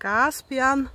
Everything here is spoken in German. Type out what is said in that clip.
Gasbären